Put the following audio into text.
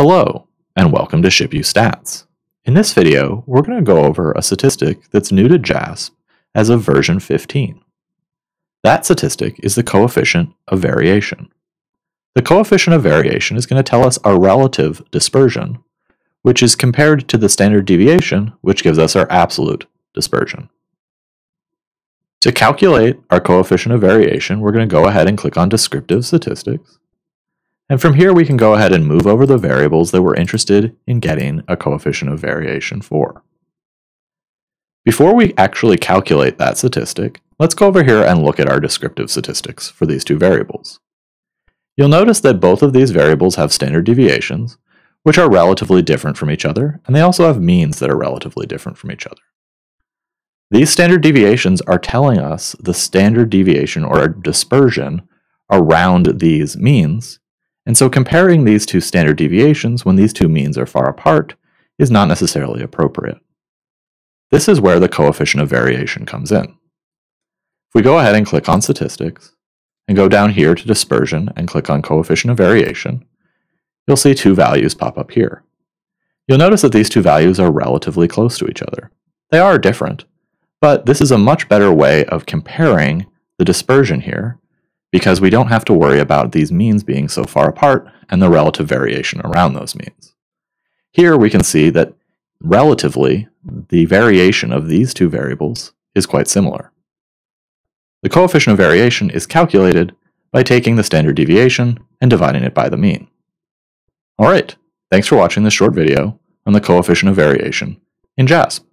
Hello, and welcome to ShipU Stats. In this video, we're going to go over a statistic that's new to JASP as of version 15. That statistic is the coefficient of variation. The coefficient of variation is going to tell us our relative dispersion, which is compared to the standard deviation, which gives us our absolute dispersion. To calculate our coefficient of variation, we're going to go ahead and click on Descriptive Statistics. And from here, we can go ahead and move over the variables that we're interested in getting a coefficient of variation for. Before we actually calculate that statistic, let's go over here and look at our descriptive statistics for these two variables. You'll notice that both of these variables have standard deviations, which are relatively different from each other, and they also have means that are relatively different from each other. These standard deviations are telling us the standard deviation or dispersion around these means, and so comparing these two standard deviations when these two means are far apart is not necessarily appropriate. This is where the coefficient of variation comes in. If we go ahead and click on statistics, and go down here to dispersion and click on coefficient of variation, you'll see two values pop up here. You'll notice that these two values are relatively close to each other. They are different, but this is a much better way of comparing the dispersion here because we don't have to worry about these means being so far apart and the relative variation around those means. Here we can see that relatively, the variation of these two variables is quite similar. The coefficient of variation is calculated by taking the standard deviation and dividing it by the mean. Alright, thanks for watching this short video on the coefficient of variation in JASP.